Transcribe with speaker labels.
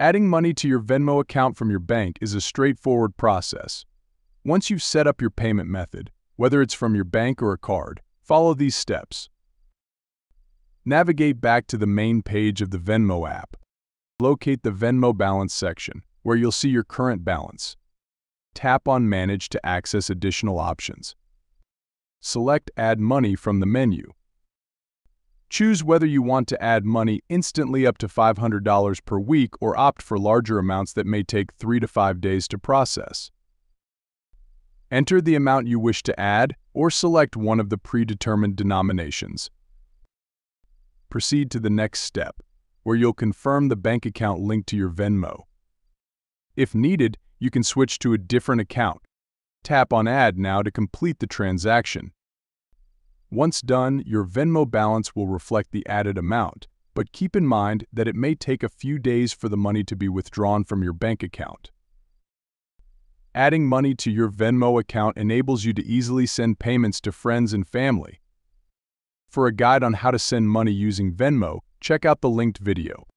Speaker 1: Adding money to your Venmo account from your bank is a straightforward process. Once you've set up your payment method, whether it's from your bank or a card, follow these steps. Navigate back to the main page of the Venmo app. Locate the Venmo balance section, where you'll see your current balance. Tap on Manage to access additional options. Select Add Money from the menu. Choose whether you want to add money instantly up to $500 per week or opt for larger amounts that may take 3 to 5 days to process. Enter the amount you wish to add or select one of the predetermined denominations. Proceed to the next step, where you'll confirm the bank account linked to your Venmo. If needed, you can switch to a different account. Tap on Add now to complete the transaction. Once done, your Venmo balance will reflect the added amount, but keep in mind that it may take a few days for the money to be withdrawn from your bank account. Adding money to your Venmo account enables you to easily send payments to friends and family. For a guide on how to send money using Venmo, check out the linked video.